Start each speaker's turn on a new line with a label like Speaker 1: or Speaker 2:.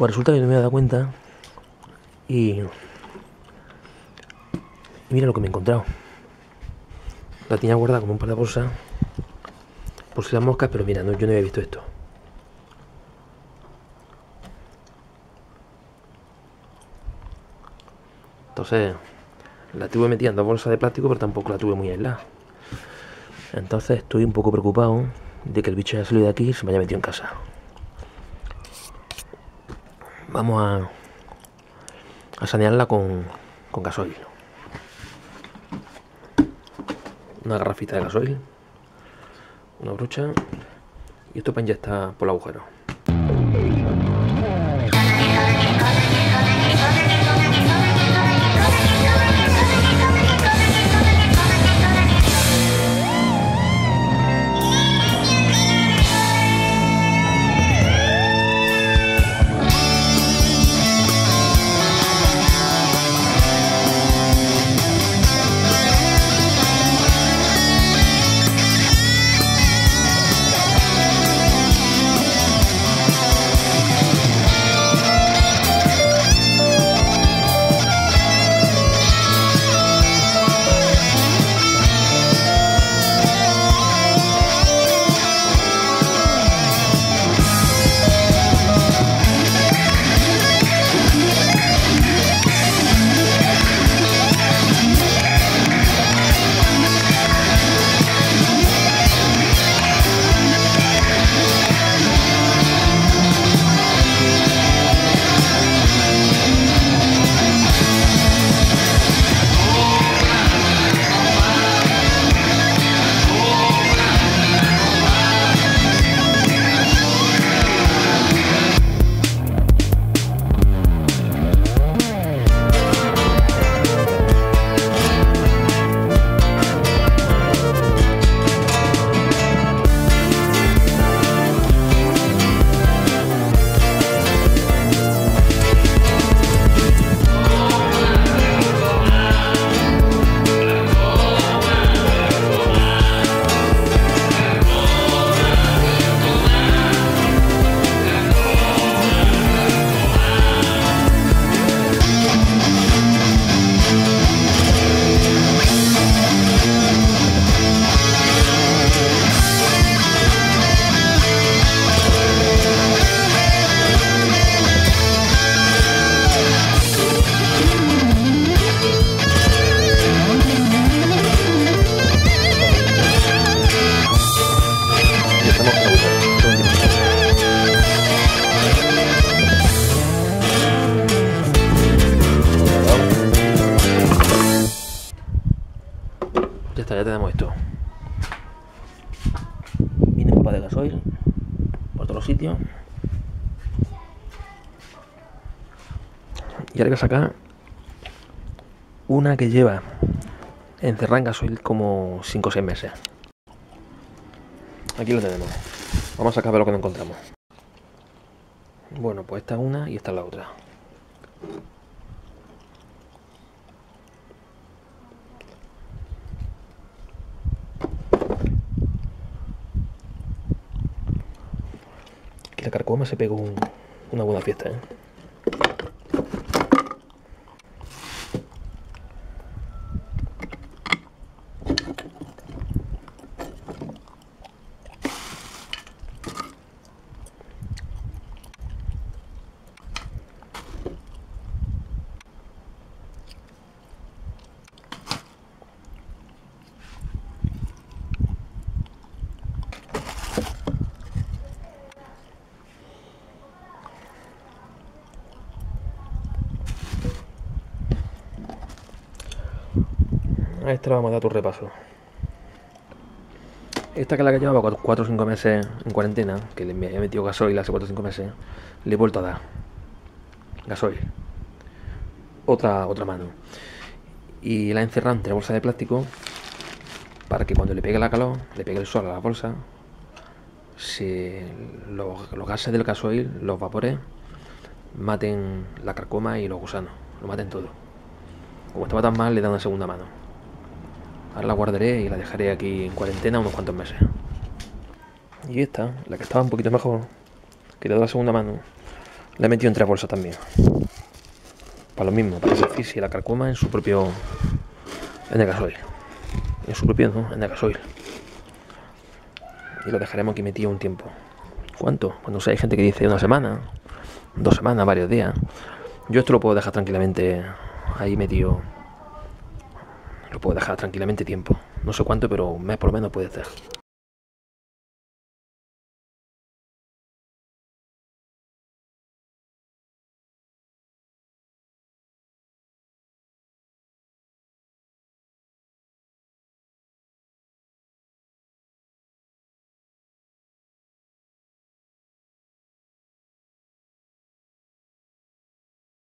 Speaker 1: Pues resulta que no me he dado cuenta y... y mira lo que me he encontrado. La tenía guardada como un par de bolsas por si las moscas, pero mira, no, yo no había visto esto. Entonces, la tuve metida en dos bolsas de plástico, pero tampoco la tuve muy aislada. Entonces estoy un poco preocupado de que el bicho haya salido de aquí y se me haya metido en casa. Vamos a, a sanearla con, con gasoil. Una garrafita de gasoil, una brocha y esto para inyectar por el agujero. Ya tenemos esto. Viene poco de gasoil por todos los sitios. Y ahora a sacar una que lleva encerrada en gasoil como 5 o 6 meses. Aquí lo tenemos. Vamos a sacar a ver lo que nos encontramos. Bueno, pues esta es una y esta es la otra. Carcoma se pegó un- una buena fiesta, ¿eh? A esta le vamos a dar tu repaso. Esta que es la que llevaba 4 o 5 meses en cuarentena, que le había metido gasoil hace 4 o 5 meses, le he vuelto a dar gasoil. Otra, otra mano. Y la he encerrado entre bolsa de plástico para que cuando le pegue la calor, le pegue el sol a la bolsa, se, los, los gases del gasoil, los vapores, maten la carcoma y los gusanos, lo maten todo. Como estaba tan mal, le dado una segunda mano. Ahora la guardaré y la dejaré aquí en cuarentena unos cuantos meses. Y esta, la que estaba un poquito mejor, que doy la segunda mano, Le he metido en tres bolsas también. Para lo mismo, para que se la carcoma en su propio. en el gasoil. En su propio, ¿no? En el gasoil. Y lo dejaremos aquí metido un tiempo. ¿Cuánto? Pues no sé, hay gente que dice una semana, dos semanas, varios días. Yo esto lo puedo dejar tranquilamente ahí metido. Lo puedo dejar tranquilamente tiempo. No sé cuánto, pero un mes por lo menos puede ser.